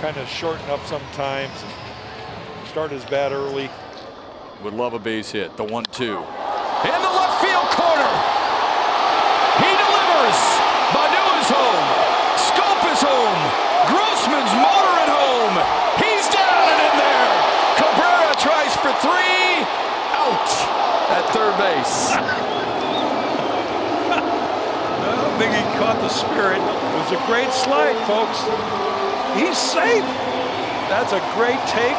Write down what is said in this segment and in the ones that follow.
kind of shorten up sometimes. Start his bat early. Would love a base hit. The one-two. In the left field corner. He delivers. Baddoo is home. Schoop is home. Grossman's motor at home. He's down and in there. Cabrera tries for three. Out at third base. I think he caught the spirit. It was a great slide, folks. He's safe. That's a great take.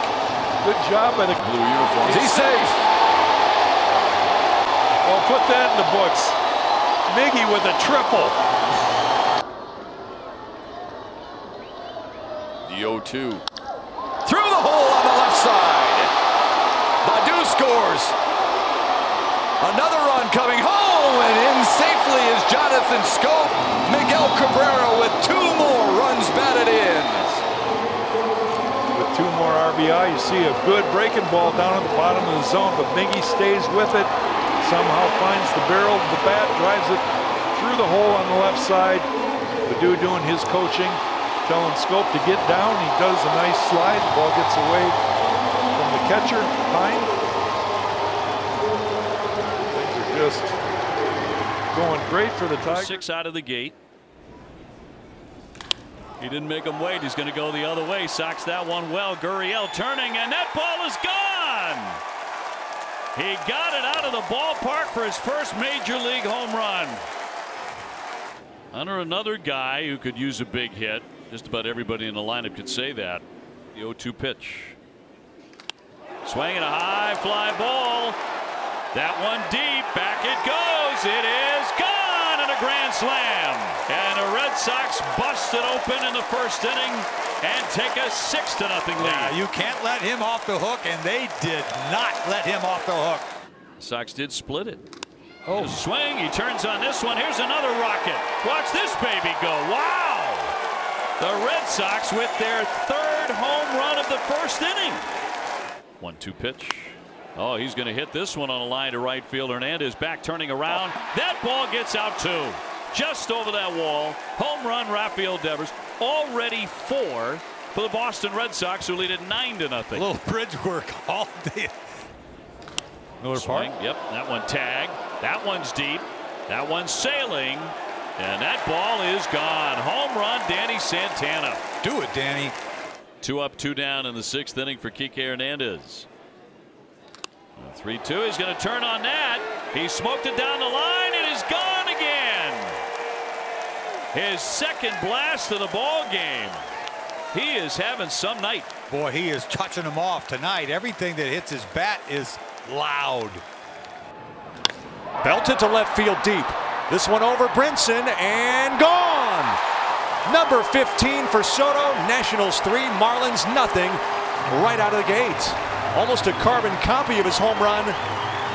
Good job by the Blue uniforms. He's safe. Well, put that in the books. Miggy with a triple. The 0-2. Through the hole on the left side. Baddoo scores. Another run coming home and in safely is Jonathan Schoop. Miguel Cabrera with two more runs batted in. With two more RBI, you see a good breaking ball down at the bottom of the zone, but Miggy stays with it. Somehow finds the barrel of the bat, drives it through the hole on the left side. Baddoo doing his coaching, telling Schoop to get down. He does a nice slide. The ball gets away from the catcher, Pine. Things are just going great for the Tigers. Six out of the gate. He didn't make him wait. He's going to go the other way. Socks that one well. Gurriel turning, and that ball is gone. He got it out of the ballpark for his first major league home run. Under another guy who could use a big hit. Just about everybody in the lineup could say that. The 0-2 pitch. Swinging a high fly ball. That one deep. Back it goes. It is gone and a grand slam. Red Sox busted open in the first inning and take a six to nothing lead. Yeah, you can't let him off the hook, and they did not let him off the hook. Sox did split it. Oh, swing. He turns on this one. Here's another rocket. Watch this baby go. Wow. The Red Sox with their third home run of the first inning. One two pitch. Oh, he's going to hit this one on a line to right field. Hernandez back turning around. That ball gets out too. Just over that wall. Home run, Rafael Devers. Already four for the Boston Red Sox, who lead at nine to nothing. A little bridge work all day. Miller Park. Swing. Yep, that one tagged. That one's deep. That one's sailing. And that ball is gone. Home run, Danny Santana. Do it, Danny. Two up, two down in the sixth inning for Kike Hernandez. 3 2. He's going to turn on that. He smoked it down the line. It is gone again. His second blast of the ball game. He is having some night. Boy, he is touching them off tonight. Everything that hits his bat is loud. Belted to left field deep. This one over Brinson and gone. Number 15 for Soto. Nationals three, Marlins nothing. Right out of the gate. Almost a carbon copy of his home run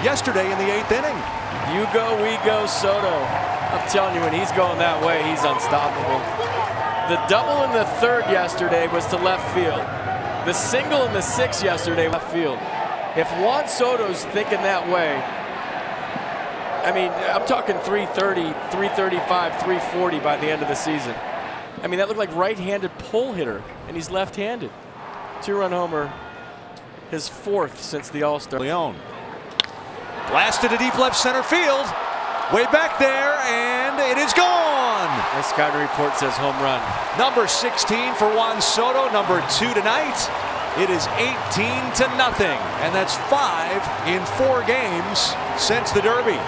yesterday in the eighth inning. You go, we go, Soto. I'm telling you, when he's going that way, he's unstoppable. The double in the third yesterday was to left field. The single in the sixth yesterday, left field. If Juan Soto's thinking that way, I mean, I'm talking 330, 335, 340 by the end of the season. I mean, that looked like right-handed pull hitter, and he's left-handed. Two-run homer, his fourth since the All-Star. Leone. Blasted to deep left center field. Way back there, and it is gone. My scouting report says home run. Number 16 for Juan Soto, number two tonight. It is 18 to nothing, and that's five in four games since the Derby.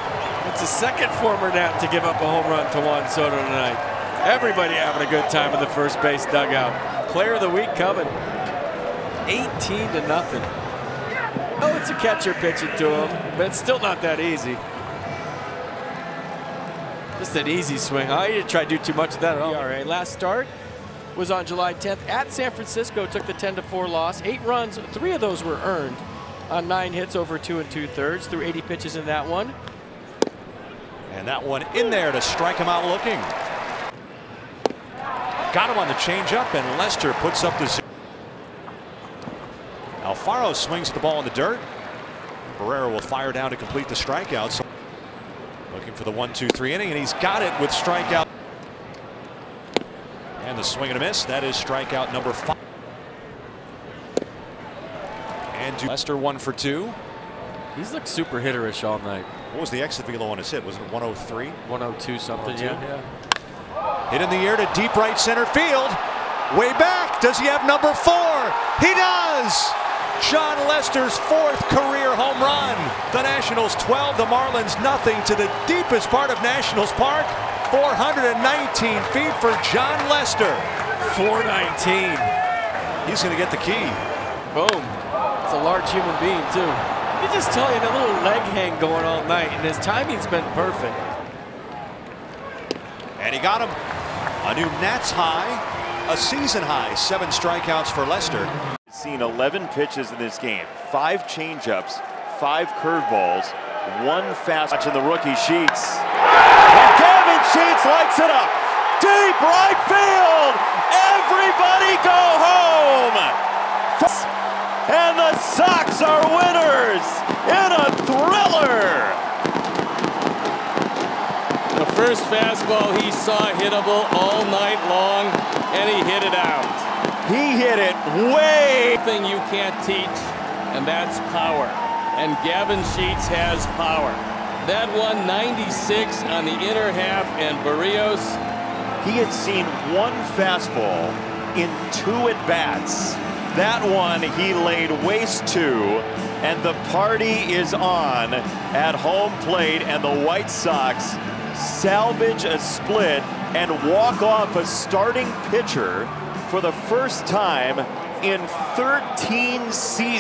It's the second former Nat to give up a home run to Juan Soto tonight. Everybody having a good time in the first base dugout. Player of the week coming. 18 to nothing. Oh, it's a catcher pitching to him, but it's still not that easy. Just an easy swing. I didn't try to do too much of that at all. ERA. Last start was on July 10th at San Francisco. Took the 10 to 4 loss. Eight runs, three of those were earned on nine hits over two and two thirds. Threw 80 pitches in that one. And that one in there to strike him out looking. Got him on the changeup, and Lester puts up the zero. Alfaro swings at the ball in the dirt. Barrera will fire down to complete the strikeout. So looking for the one, two, three inning, and he's got it with strikeout. And the swing and a miss. That is strikeout number five. And Lester one for two. He's looked super hitterish all night. What was the exit velo on his hit? Was it 103? 102 something, oh yeah. yeah. Hit in the air to deep right center field. Way back. Does he have number four? He does. Jon Lester's fourth career home run. The Nationals 12, the Marlins nothing to the deepest part of Nationals Park. 419 feet for Jon Lester. 419. He's going to get the key. Boom. It's a large human being, too. You can just tell you a little leg hang going all night, and his timing's been perfect. And he got him. A new Nats high, a season high, seven strikeouts for Lester. Seen 11 pitches in this game, five changeups, five curveballs, one fast. Watching the rookie Sheets. And Gavin Sheets lights it up. Deep right field. Everybody go home. And the Sox are winners in a thriller. The first fastball he saw hittable all night long, and he hit it out. He hit it way. Thing you can't teach, and that's power. And Gavin Sheets has power. That one 96 on the inner half, and Barrios. He had seen one fastball in two at bats. That one he laid waste to, and the party is on at home plate, and the White Sox salvage a split and walk off a starting pitcher for the first time in 13 seasons.